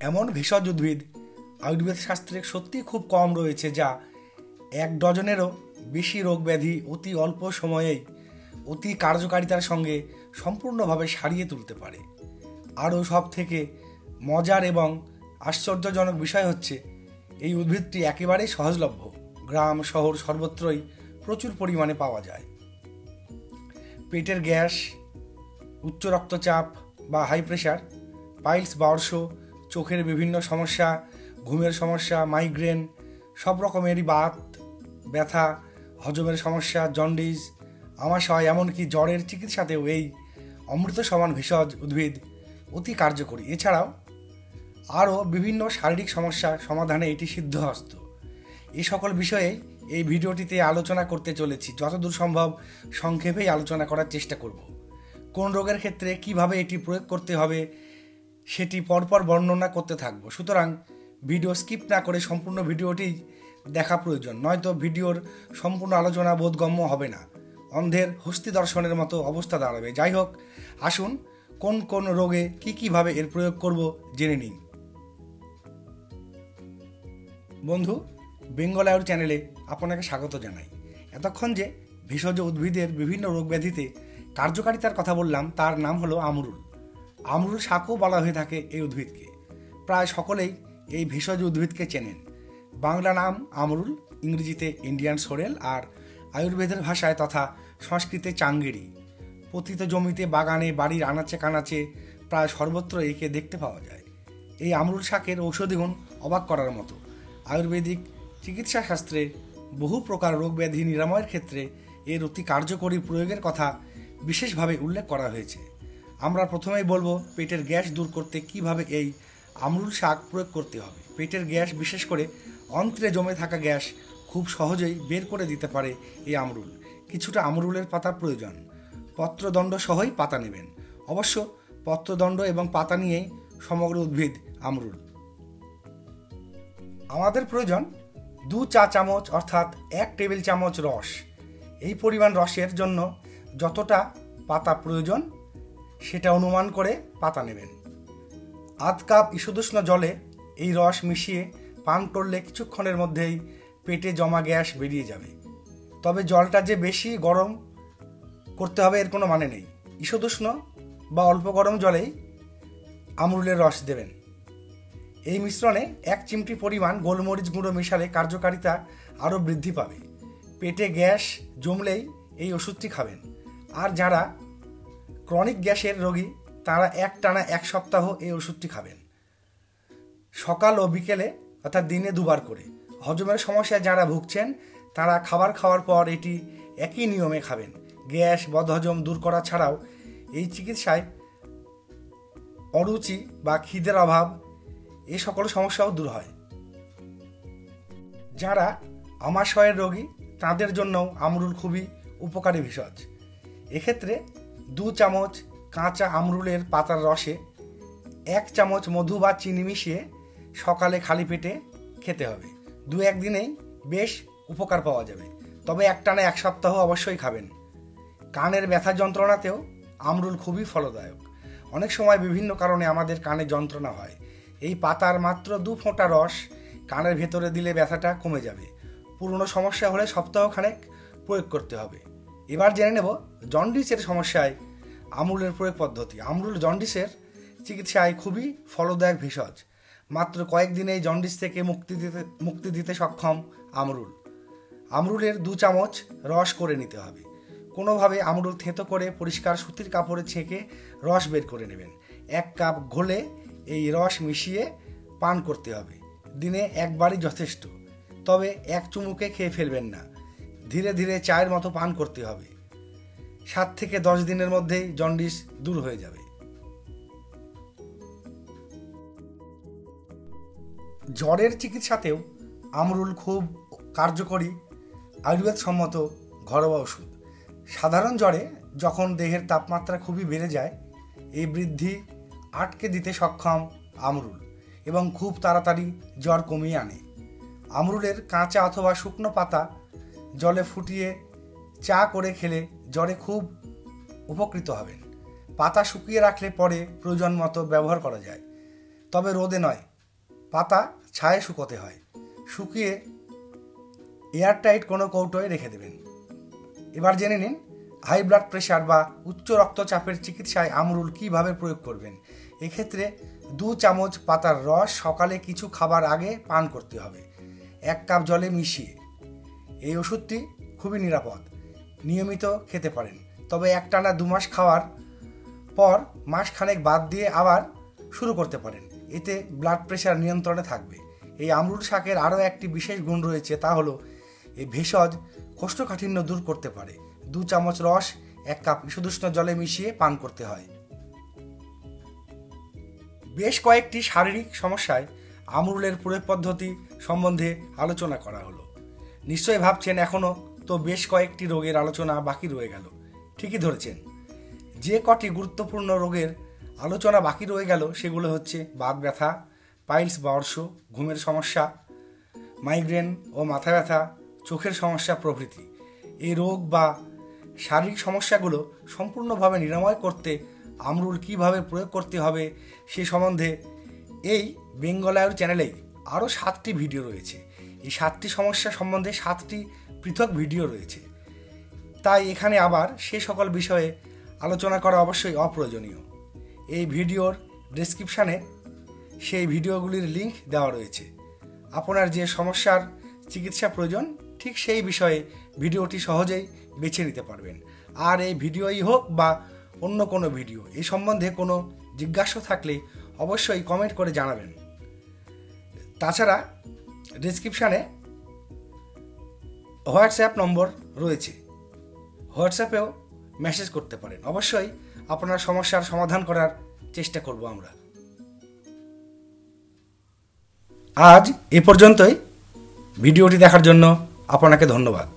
এমন ভেষজ উদ্ভিদ আয়ুর্বেদ শাস্ত্রে সত্যি খুব কম রয়েছে যা এক ডজনেরও বেশি রোগ ব্যাধি অতি অল্প সময়েই অতি কার্যকারিতার সঙ্গে সম্পূর্ণভাবে সারিয়ে তুলতে পারে। আরও সব থেকে মজার এবং আশ্চর্যজনক বিষয় হচ্ছে, এই উদ্ভিদটি একেবারেই সহজলভ্য। গ্রাম, শহর সর্বত্রই প্রচুর পরিমাণে পাওয়া যায়। পেটের গ্যাস, উচ্চ রক্তচাপ বা হাই প্রেশার, পাইলস বা অর্শ চোখের বিভিন্ন সমস্যা, ঘুমের সমস্যা মাইগ্রেন সব রকমেরই বাত, ব্যথা, হজমের সমস্যা জন্ডিস আমাশয়, এমনকি জ্বরের চিকিৎসাতেও এই অমৃত সমান ভেষজ উদ্ভিদ অতি কার্যকরী। এছাড়াও আরও বিভিন্ন শারীরিক সমস্যা সমাধানে এটি সিদ্ধহস্ত। এই সকল বিষয়ে এই ভিডিওটিতে আলোচনা করতে চলেছি। যতদূর সম্ভব সংক্ষেপেই আলোচনা করার চেষ্টা করব। কোন রোগের ক্ষেত্রে কীভাবে এটি প্রয়োগ করতে হবে সেটি পরপর বর্ণনা করতে থাকব। সুতরাং ভিডিও স্কিপ না করে সম্পূর্ণ ভিডিওটি দেখা প্রয়োজন, নয়তো ভিডিওর সম্পূর্ণ আলোচনা বোধগম্য হবে না। অন্ধের হস্তি দর্শনের মতো অবস্থা দাঁড়াবে। যাই হোক, আসুন কোন কোন রোগে কি কীভাবে এর প্রয়োগ করব জেনে নিন বন্ধু, বেঙ্গল আয়ুর চ্যানেলে আপনাকে স্বাগত জানাই। এতক্ষণ যে ভেষজ উদ্ভিদের বিভিন্ন রোগ ব্যাধিতে কার্যকারিতার কথা বললাম, তার নাম হলো আমরুল। আমরুল শাকও বলা হয়ে থাকে এই উদ্ভিদকে। প্রায় সকলেই এই ভেষজ উদ্ভিদকে চেনেন। বাংলা নাম আমরুল, ইংরেজিতে ইন্ডিয়ান সোরেল আর আয়ুর্বেদের ভাষায় তথা সংস্কৃতে চাঙ্গেরি। পতিত জমিতে, বাগানে, বাড়ির আনাচে কানাচে প্রায় সর্বত্র একে দেখতে পাওয়া যায়। এই আমরুল শাকের ঔষধি গুণ অবাক করার মতো। আয়ুর্বেদিক চিকিৎসা শাস্ত্রে বহু প্রকার রোগ ব্যাধি নিরাময়ের ক্ষেত্রে এর অতি কার্যকরী প্রয়োগের কথা বিশেষভাবে উল্লেখ করা হয়েছে। আমরা প্রথমেই বলব পেটের গ্যাস দূর করতে কীভাবে এই আমরুল শাক প্রয়োগ করতে হবে। পেটের গ্যাস, বিশেষ করে অন্ত্রে জমে থাকা গ্যাস, খুব সহজেই বের করে দিতে পারে এই আমরুল। কিছুটা আমরুলের পাতার প্রয়োজন। পত্রদণ্ড সহই পাতা নেবেন। অবশ্য পত্রদণ্ড এবং পাতা নিয়েই সমগ্র উদ্ভিদ আমরুল। আমাদের প্রয়োজন দু চা চামচ অর্থাৎ এক টেবিল চামচ রস। এই পরিমাণ রসের জন্য যতটা পাতা প্রয়োজন সেটা অনুমান করে পাতা নেবেন। আধ কাপ ইসুদুষ্ণ জলে এই রস মিশিয়ে পান করলে কিছুক্ষণের মধ্যেই পেটে জমা গ্যাস বেরিয়ে যাবে। তবে জলটা যে বেশি গরম করতে হবে এর কোনো মানে নেই। ইসুদুষ্ণ বা অল্প গরম জলেই আমরুলের রস দেবেন। এই মিশ্রণে এক চিমটি পরিমাণ গোলমরিচ গুঁড়ো মেশালে কার্যকারিতা আরও বৃদ্ধি পাবে। পেটে গ্যাস জমলেই এই ওষুধটি খাবেন। আর যারা ক্রনিক গ্যাসের রোগী, তারা এক টানা এক সপ্তাহ এই ওষুধটি খাবেন। সকাল ও বিকেলে, অর্থাৎ দিনে দুবার করে। হজমের সমস্যায় যারা ভুগছেন, তারা খাবার খাওয়ার পর এটি একই নিয়মে খাবেন। গ্যাস, বদহজম দূর করা ছাড়াও এই চিকিৎসায় অরুচি বা খিদের অভাব এই সকল সমস্যাও দূর হয়। যারা আমাশয়ের রোগী, তাদের জন্যও আমরুল খুবই উপকারী ভেষজ। এক্ষেত্রে দু চামচ কাঁচা আমরুলের পাতার রসে, এক চামচ মধু বা চিনি মিশিয়ে সকালে খালি পেটে খেতে হবে। দু একদিনেই বেশ উপকার পাওয়া যাবে। তবে একটানা এক সপ্তাহ অবশ্যই খাবেন। কানের ব্যথা যন্ত্রণাতেও আমরুল খুবই ফলদায়ক। অনেক সময় বিভিন্ন কারণে আমাদের কানে যন্ত্রণা হয়। এই পাতার মাত্র দু ফোঁটা রস কানের ভেতরে দিলে ব্যথাটা কমে যাবে। পুরনো সমস্যা হলে সপ্তাহখানেক প্রয়োগ করতে হবে। এবার জেনে নেব জন্ডিসের সমস্যায় আমরুলের প্রয়োগ পদ্ধতি। আমরুল জন্ডিসের চিকিৎসায় খুবই ফলদায়ক ভেষজ। মাত্র কয়েকদিনেই জন্ডিস থেকে মুক্তি দিতে মুক্তি দিতে সক্ষম আমরুল। আমরুলের দু চামচ রস করে নিতে হবে। কোনোভাবে আমরুল থেঁতো করে পরিষ্কার সুতির কাপড়ে ছেঁকে রস বের করে নেবেন। এক কাপ ঘোলে এই রস মিশিয়ে পান করতে হবে। দিনে একবারই যথেষ্ট। তবে এক চুমুকে খেয়ে ফেলবেন না। ধীরে ধীরে চায়ের মতো পান করতে হবে। সাত থেকে দশ দিনের মধ্যেই জন্ডিস দূর হয়ে যাবে। জ্বরের চিকিৎসাতেও আমরুল খুব কার্যকরী আয়ুর্বেদ সম্মত ঘরোয়া ওষুধ। সাধারণ জ্বরে যখন দেহের তাপমাত্রা খুবই বেড়ে যায়, এই বৃদ্ধি আটকে দিতে সক্ষম আমরুল এবং খুব তাড়াতাড়ি জ্বর কমিয়ে আনে। আমরুলের কাঁচা অথবা শুকনো পাতা জলে ফুটিয়ে চা করে খেলে জ্বরে খুব উপকৃত হবেন। পাতা শুকিয়ে রাখলে পরে প্রয়োজন মতো ব্যবহার করা যায়। তবে রোদে নয়, পাতা ছায়ে শুকোতে হয়। শুকিয়ে এয়ারটাইট কোনো কৌটোয় রেখে দেবেন। এবার জেনে নিন, হাই ব্লাড প্রেশার বা উচ্চ রক্তচাপের চিকিৎসায় আমরুল কীভাবে প্রয়োগ করবেন? এক্ষেত্রে দু চামচ পাতার রস সকালে কিছু খাবার আগে পান করতে হবে। এক কাপ জলে মিশিয়ে এই ওষুধটি খুবই নিরাপদ। নিয়মিত খেতে পারেন। তবে একটানা দু মাস খাওয়ার পর মাসখানেক বাদ দিয়ে আবার শুরু করতে পারেন। এতে ব্লাড প্রেশার নিয়ন্ত্রণে থাকবে। এই আমরুল শাকের আরও একটি বিশেষ গুণ রয়েছে তা হলো এই ভেষজ কোষ্ঠকাঠিন্য দূর করতে পারে। দু চামচ রস, এক কাপ ঈষদুষ্ণ জলে মিশিয়ে পান করতে হয়। বেশ কয়েকটি শারীরিক সমস্যায় আমরুলের প্রয়োগ পদ্ধতি সম্বন্ধে আলোচনা করা হলো। নিশ্চয়ই ভাবছেন এখনও তো বেশ কয়েকটি রোগের আলোচনা বাকি রয়ে গেল। ঠিকই ধরেছেন। যে কটি গুরুত্বপূর্ণ রোগের আলোচনা বাকি রয়ে গেল সেগুলো হচ্ছে বাত ব্যথা, পাইলস বা অর্শ, ঘুমের সমস্যা, মাইগ্রেন ও মাথা ব্যথা, চোখের সমস্যা প্রভৃতি। এই রোগ বা শারীরিক সমস্যাগুলো সম্পূর্ণভাবে নিরাময় করতে আমরুল কীভাবে প্রয়োগ করতে হবে সে সম্বন্ধে এই বেঙ্গলায়ুর চ্যানেলেই আরও সাতটি ভিডিও রয়েছে। এই সাতটি সমস্যা সম্বন্ধে সাতটি পৃথক ভিডিও রয়েছে। তাই এখানে আবার সে সকল বিষয়ে আলোচনা করা অবশ্যই অপ্রয়োজনীয়। এই ভিডিওর ডেসক্রিপশানে সেই ভিডিওগুলির লিঙ্ক দেওয়া রয়েছে। আপনার যে সমস্যার চিকিৎসা প্রয়োজন, ঠিক সেই বিষয়ে ভিডিওটি সহজেই বেছে নিতে পারবেন। আর এই ভিডিওই হোক বা অন্য কোনো ভিডিও এই সম্বন্ধে কোনো জিজ্ঞাসা থাকলে অবশ্যই কমেন্ট করে জানাবেন। তাছাড়া ডিসক্রিপশানে হোয়াটসঅ্যাপ নম্বর রয়েছে। হোয়াটসঅ্যাপেও মেসেজ করতে পারেন। অবশ্যই আপনার সমস্যার সমাধান করার চেষ্টা করব আমরা। আজ এ পর্যন্তই। ভিডিওটি দেখার জন্য আপনাকে ধন্যবাদ।